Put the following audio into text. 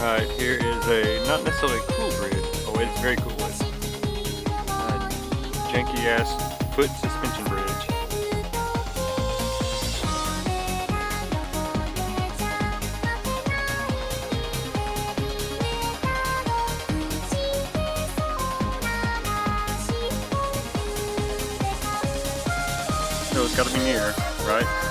Alright, here is a, not necessarily cool bridge, oh it's very cool. It's uh, a janky ass foot suspension bridge. So it's gotta be near, right?